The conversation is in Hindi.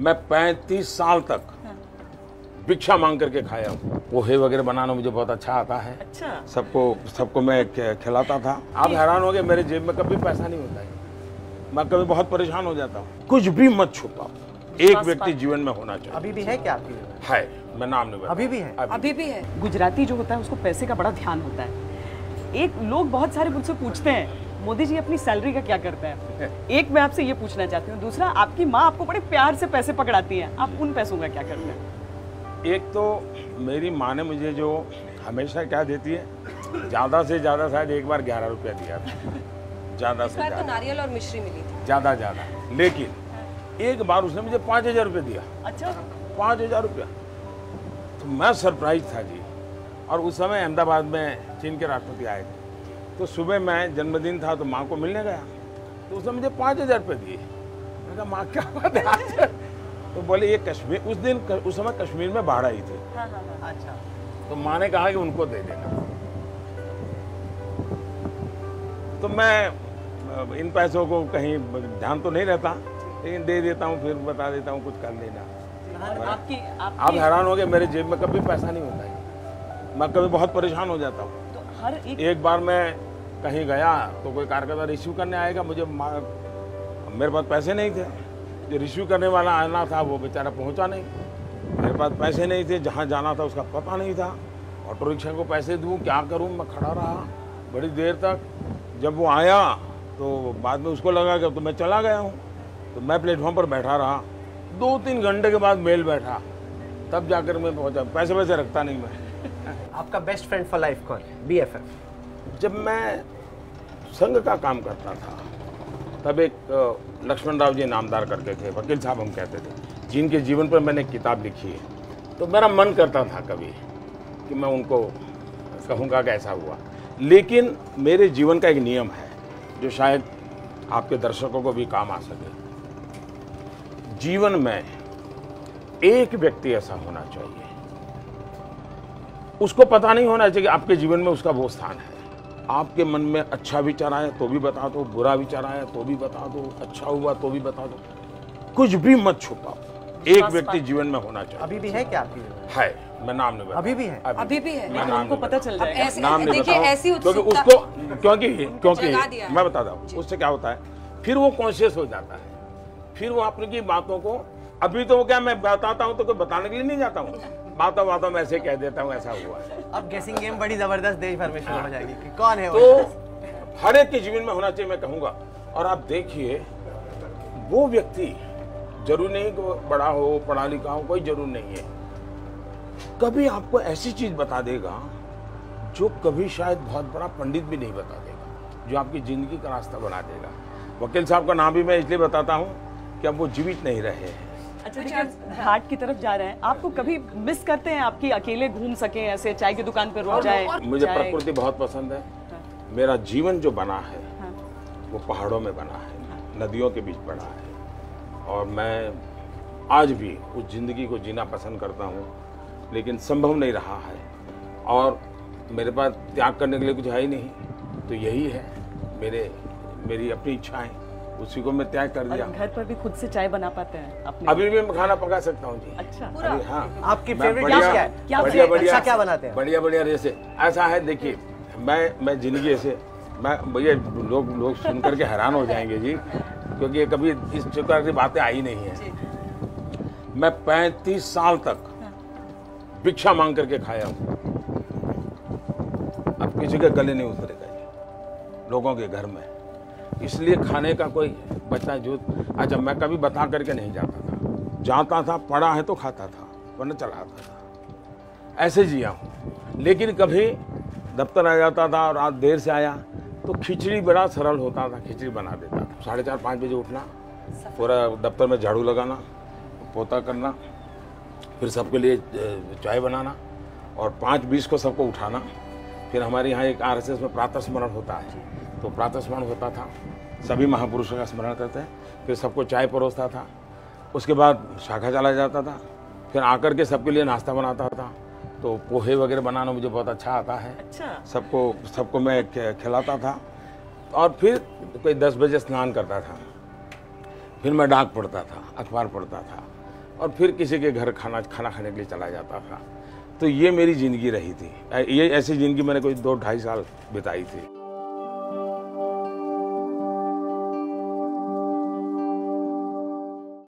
मैं पैंतीस साल तक भिक्षा मांग करके खाया हूँ। पोहे वगैरह बनाना मुझे बहुत अच्छा आता है। अच्छा। सबको सबको मैं खिलाता था। आप हैरान हो गए मेरे जेब में कभी पैसा नहीं होता है। मैं कभी बहुत परेशान हो जाता हूँ। कुछ भी मत छुपाओ। एक व्यक्ति जीवन में होना चाहिए। अभी भी है क्या आपकी है मैं नाम नहीं अभी भी है? अभी भी है। गुजराती जो होता है उसको पैसे का बड़ा ध्यान होता है। एक लोग बहुत सारे मुझसे पूछते हैं मोदी जी अपनी सैलरी का क्या करते हैं? एक मैं आपसे ये पूछना चाहती हूँ दूसरा आपकी माँ आपको बड़े प्यार से पैसे पकड़ाती हैं। आप उन पैसों का क्या करते हैं? एक तो मेरी माँ ने मुझे जो हमेशा क्या देती है ज़्यादा से ज़्यादा शायद एक बार ग्यारह रुपया दिया था। ज़्यादा से तो नारियल और मिश्री मिली थी। ज़्यादा ज़्यादा। लेकिन एक बार उसने मुझे पाँच हज़ार रुपये दिया। अच्छा। पाँच हज़ार रुपया। तो मैं सरप्राइज़ था जी। और उस समय अहमदाबाद में चीन के राष्ट्रपति आए थे। तो सुबह मैं जन्मदिन था तो माँ को मिलने गया। तो उसने मुझे पाँच हज़ार रुपये दिए। मैं कहा माँ क्या बात है? तो बोले ये कश्मीर उस दिन उस समय कश्मीर में बाढ़ आई थी। अच्छा। तो माँ ने कहा कि उनको दे देना। तो मैं इन पैसों को कहीं ध्यान तो नहीं रहता लेकिन दे देता हूँ फिर बता देता हूँ कुछ कर लेना। और आपकी आप हैरान हो गए मेरे जेब में कभी पैसा नहीं होता है। मैं कभी बहुत परेशान हो जाता हूँ। हर एक एक बार मैं कहीं गया तो कोई कार्यकर्ता रिसीव करने आएगा मुझे मेरे पास पैसे नहीं थे। जो रिसीव करने वाला आना था वो बेचारा पहुँचा नहीं। मेरे पास पैसे नहीं थे जहाँ जाना था उसका पता नहीं था। ऑटो रिक्शा को पैसे दूँ क्या करूँ? मैं खड़ा रहा बड़ी देर तक। जब वो आया तो बाद में उसको लगा कि तो मैं चला गया हूँ। तो मैं प्लेटफॉर्म पर बैठा रहा। दो तीन घंटे के बाद मेल बैठा। तब जाकर मैं पहुँचा। पैसे वैसे रखता नहीं मैं। आपका बेस्ट फ्रेंड फॉर लाइफ कौन बी एफ़ एफ़ जब मैं संघ का काम करता था, तब एक लक्ष्मण राव जी नामदार करके थे, वकील साहब हम कहते थे, जिनके जीवन पर मैंने किताब लिखी है। तो मेरा मन करता था कभी कि मैं उनको कहूँगा कि ऐसा हुआ। लेकिन मेरे जीवन का एक नियम है, जो शायद आपके दर्शकों को भी काम आ सके। जीवन में एक व्यक्ति ऐसा होना चाहिए उसको पता नहीं होना चाहिए कि आपके जीवन में उसका वो स्थान है। आपके मन में अच्छा विचार आया तो भी बता दो बुरा विचार आया तो भी बता दो अच्छा हुआ तो भी बता दो। कुछ भी मत छुपाओ। एक व्यक्ति जीवन में होना चाहिए। अभी भी है क्या आपकी है। मैं नाम नहीं अभी भी है? अभी। भी है। मैं नाम नहीं पता चल जाएगा। नाम नहीं देखिए बताऊँ, ऐसी क्योंकि उसको क्योंकि क्योंकि। मैं बताता हूँ उससे क्या होता है? फिर वो कॉन्शियस हो जाता है। फिर वो अपनी की बातों को अभी तो वो क्या मैं बताता हूँ तो कोई बताने के लिए नहीं जाता हूँ। बातों बातों में ऐसे कह देता हूँ ऐसा हुआ है। अब गेसिंग गेम बड़ी ज़बरदस्त देश भर में शुरू हो जाएगी। कि कौन है तो हर एक के जीवन में होना चाहिए मैं कहूँगा। और आप देखिए वो व्यक्ति ज़रूर नहीं कि बड़ा हो पढ़ा लिखा हो कोई ज़रूर नहीं है। कभी आपको ऐसी चीज़ बता देगा जो कभी शायद बहुत बड़ा पंडित भी नहीं बता देगा जो आपकी ज़िंदगी का रास्ता बना देगा। वकील साहब का नाम भी मैं इसलिए बताता हूँ कि अब वो जीवित नहीं रहे हैं। अच्छा देखिए घाट की तरफ़ जा रहे हैं। आपको कभी मिस करते हैं? आपकी अकेले घूम सके ऐसे चाय की दुकान पर रुक जाए मुझे प्रकृति बहुत पसंद है। मेरा जीवन जो बना है हाँ। वो पहाड़ों में बना है। नदियों के बीच बना है। और मैं आज भी उस ज़िंदगी को जीना पसंद करता हूँ लेकिन संभव नहीं रहा है। और मेरे पास त्याग करने के लिए कुछ है ही नहीं। तो यही है मेरे मेरी अपनी इच्छाएँ। उसी को मैं त्याग कर दिया। घर पर भी खुद से चाय बना पाते हैं अपने। अभी भी मैं खाना पका सकता हूँ जी। अच्छा। अभी हाँ। आपकी dish क्या है? क्या बढ़िया बढ़िया अच्छा क्या बनाते हैं? बढ़िया बढ़िया जैसे ऐसा है देखिए मैं मैं ज़िंदगी ऐसे मैं भैया लोग लोग सुन करके हैरान हो जाएँगे जी क्योंकि ये कभी इस प्रकार की बातें आई नहीं है। मैं पैंतीस साल तक भिक्षा मांग करके खाया हूँ। अब किसी के गले नहीं उतरेगा ये लोगों के घर में। इसलिए खाने का कोई बच्चा जो अच्छा मैं कभी बता करके नहीं जाता था। जाता था पढ़ा है तो खाता था वरना चला आता था। ऐसे जिया हूँ। लेकिन कभी दफ्तर आ जाता था और रात देर से आया तो खिचड़ी बड़ा सरल होता था खिचड़ी बना देता था। साढ़े चार पाँच बजे उठना पूरा दफ्तर में झाड़ू लगाना पोता करना फिर सबके लिए चाय बनाना और पाँच बीस को सबको उठाना। फिर हमारे यहाँ एक आरएसएस में प्रातः स्मरण होता है। तो प्रातः स्मरण होता था। सभी महापुरुषों का स्मरण करते हैं। फिर सबको चाय परोसता था। उसके बाद शाखा चला जाता था। फिर आकर के सबके लिए नाश्ता बनाता था। तो पोहे वगैरह बनाना मुझे बहुत अच्छा आता है। अच्छा। सबको सबको मैं खिलाता था। और फिर कोई दस बजे स्नान करता था। फिर मैं डाक पढ़ता था अखबार पढ़ता था। और फिर किसी के घर खाना खाना खाने के लिए चला जाता था। तो ये मेरी ज़िंदगी रही थी। ये ऐसी ज़िंदगी मैंने कोई दो ढाई साल बिताई थी।